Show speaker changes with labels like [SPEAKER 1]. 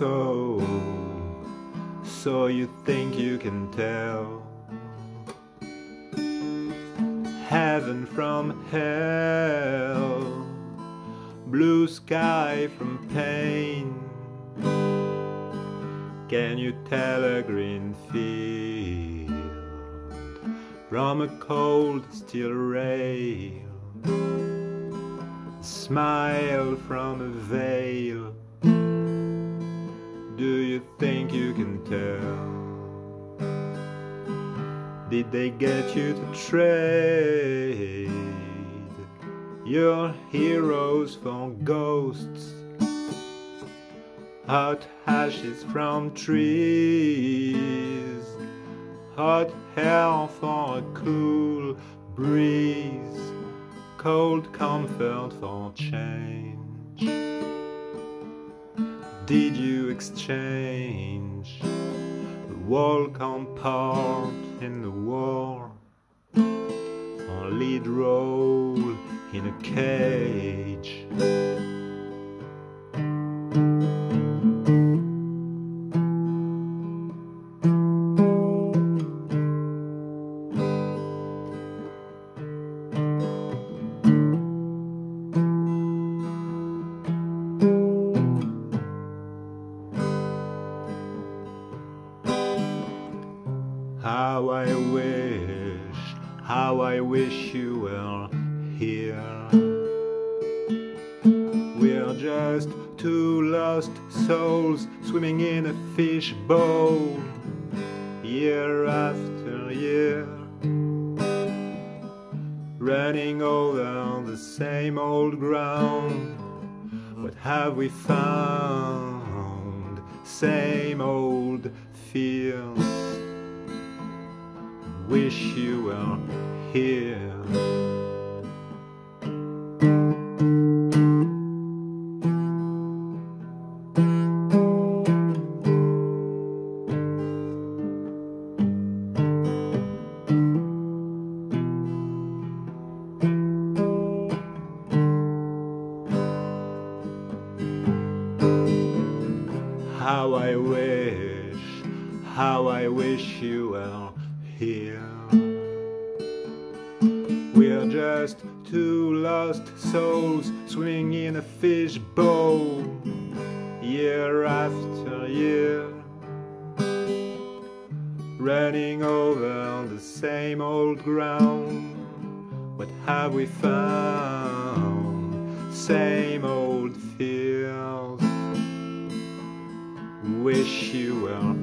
[SPEAKER 1] so So you think you can tell. Heaven from hell Blue sky from pain. Can you tell a green field From a cold steel rail? Smile from a veil do you think you can tell? Did they get you to trade your heroes for ghosts? Hot ashes from trees, hot hell for a cool breeze, cold comfort for change. Did you exchange the on part in the war or lead role in a cage? How I wish, how I wish you were here. We're just two lost souls swimming in a fishbowl, year after year. Running over the same old ground. What have we found? Same old fears wish you were here. How I wish, how I wish you were here. We're just two lost souls swimming in a fishbowl, year after year. Running over the same old ground. What have we found? Same old fears. Wish you were